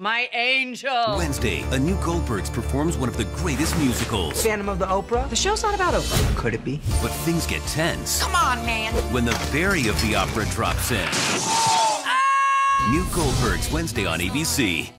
My angel. Wednesday, a new Goldbergs performs one of the greatest musicals. Phantom of the Opera. The show's not about Oprah. Could it be? But things get tense Come on, man. when the Barry of the opera drops in. Ah! New Goldbergs Wednesday on ABC.